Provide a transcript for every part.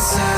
inside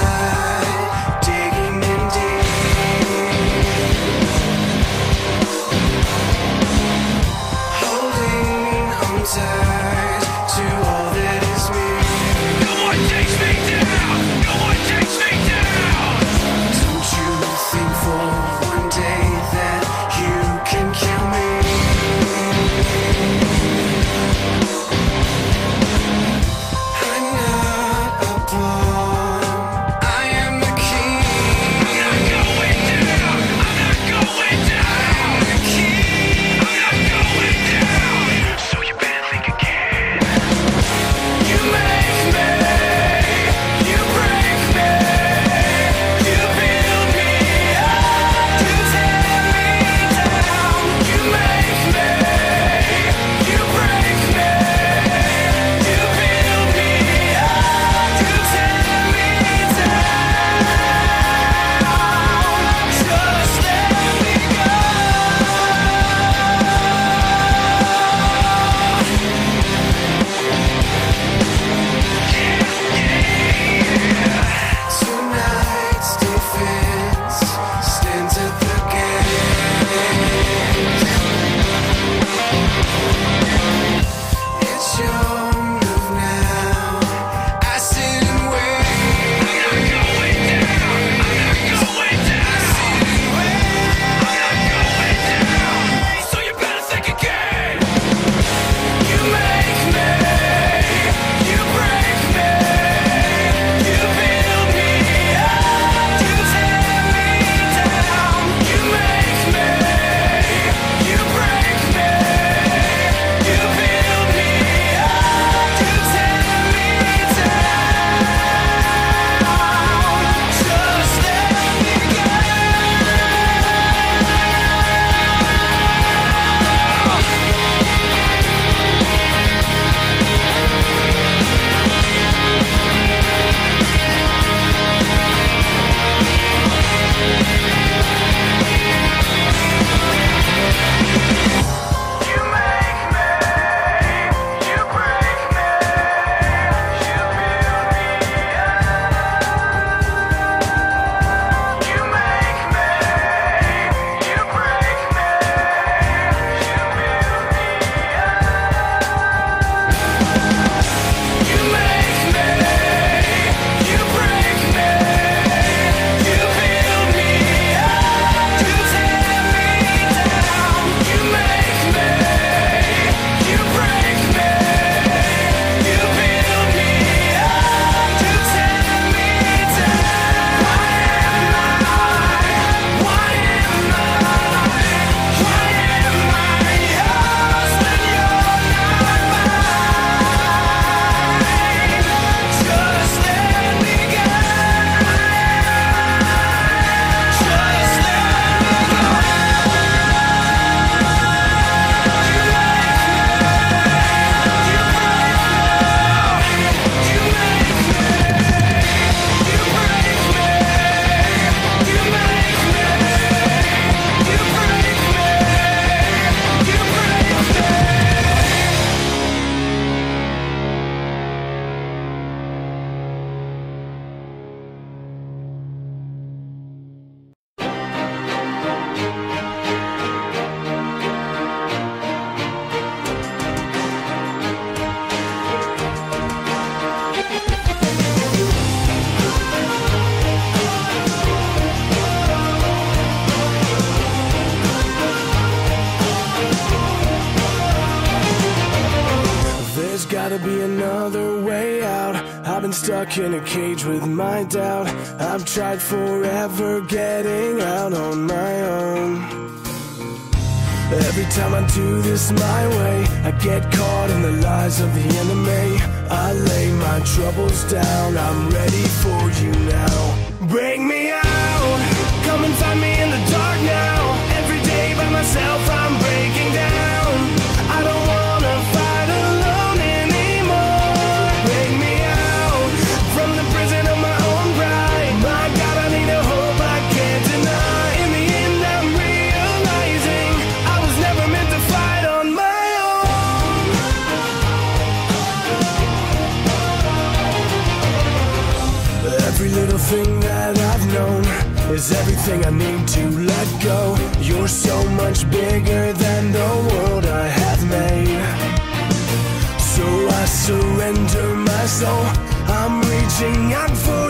I've been stuck in a cage with my doubt. I've tried forever getting out on my own. Every time I do this my way, I get caught in the lies of the enemy. I lay my troubles down, I'm ready for you now. Bring me out, come and find me in the dark now. Every day by myself, everything I need to let go. You're so much bigger than the world I have made. So I surrender my soul. I'm reaching out for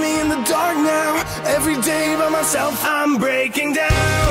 me in the dark now. Every day by myself, I'm breaking down.